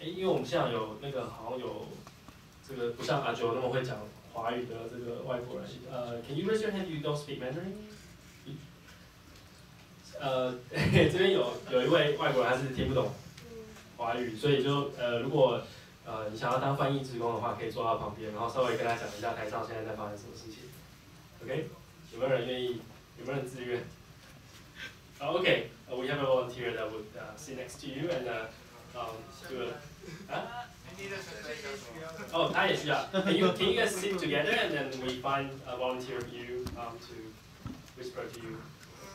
哎，因为我们现在有那个好像有这个不像阿九那么会讲华语的这个外国人，呃，Can you raise your hand? You don't speak Mandarin? 呃，这边有有一位外国人他是听不懂华语，所以就呃，如果呃你想要当翻译职工的话，可以坐到旁边，然后稍微跟他讲一下台上现在在发生什么事情。OK？有没有人愿意？有没有人自愿？OK，We have a volunteer that would sit next to you and um do it. 啊？哦，他也需要。Can you can you guys sit together and then we find a volunteer for you um to whisper to you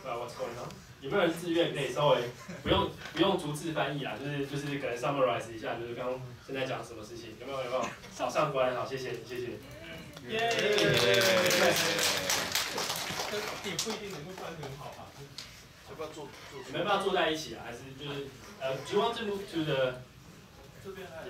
about what's going on? 有没有人自愿可以稍微不用不用逐字翻译啊？就是就是可能 summarize 一下，就是刚刚现在讲什么事情？有没有有没有？好，上官，好，谢谢你，谢谢。耶！也不一定能够翻很好啊。要不要坐坐？没办法坐在一起啊？还是就是呃，Do you want to move to the？这边来。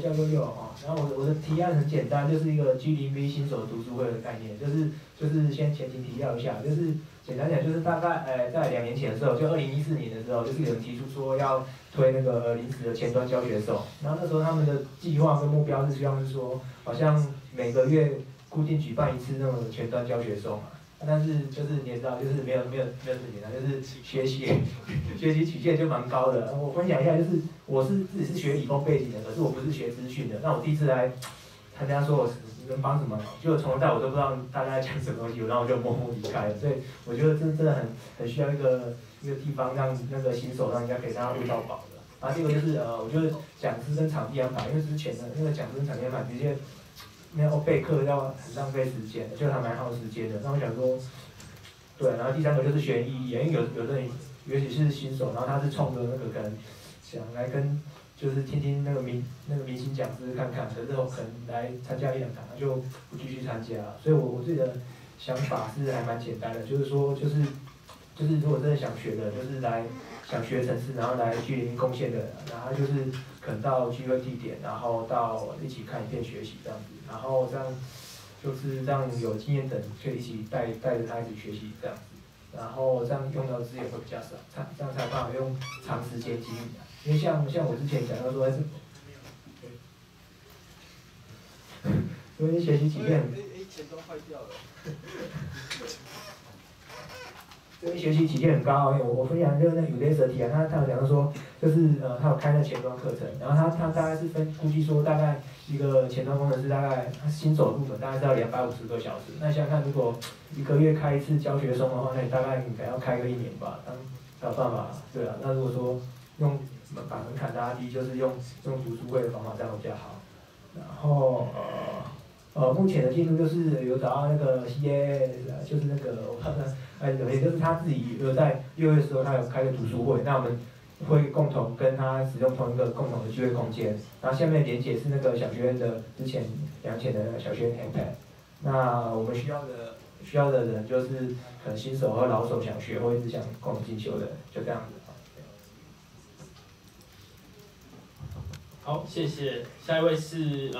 我叫悠悠哈，然后我我的提案很简单，就是一个 GDP 新手读书会的概念，就是就是先前提提要一下，就是简单讲，就是大概呃在两年前的时候，就二零一四年的时候，就是有人提出说要推那个临时的前端教学手，然后那时候他们的计划跟目标是希望是说，好像每个月固定举办一次那种前端教学手嘛。但是就是你也知道，就是没有没有没有这么简单，就是学习 学习曲线就蛮高的。我分享一下，就是我是自己是学理工背景的，可是我不是学资讯的。那我第一次来参加，说我能帮什么，就从头到尾都不知道大家在讲什么东西，然后我就默默离开了。所以我觉得这真的很很需要一个一个地方让那个新手让人家可以大家喂到宝的。然后第二个就是呃，我觉得讲师跟场地安排，因为之前的那个讲师跟场地安排直接。那我备课要很浪费时间，就还蛮耗时间的。那我想说，对，然后第三个就是学意义，因为有有的人尤其是新手，然后他是冲着那个可能想来跟就是听听那个明那个明星讲师看看，可是后可能来参加一两堂就不继续参加了。所以我我自己的想法是还蛮简单的，就是说就是就是如果真的想学的，就是来想学城市，然后来去贡献的，然后就是可能到聚会地点，然后到一起看影片学习这样子。然后这样就是让有经验的人可以一起带带着他一起学习这样子，然后这样用到资源会比较少，这样才办法用长时间经营。因为像像我之前讲到说，是，因为学习体验。哎哎，钱都坏掉了。这个学习体验很高，因为我我分享就是那有 l a s e r 体验，他他有讲说，就是呃他有开那前端课程，然后他他大概是分估计说大概一个前端工程师大概他新手部分大概是要两百五十个小时，那想想看如果一个月开一次教学生的话，那你大概应该要开个一年吧，当有办法，对啊，那如果说用把门槛拉低，就是用用读书会的方法这样比较好，然后呃。呃，目前的进度就是有找到那个 C A，就是那个我看看，呃，也就是他自己有在六月的时候他有开个读书会，那我们会共同跟他使用同一个共同的聚会空间。然后下面连接是那个小学院的之前两千的小学院 iPad。那我们需要的需要的人就是可能新手和老手想学或者是想共同进修的，就这样子。好，谢谢。下一位是呃。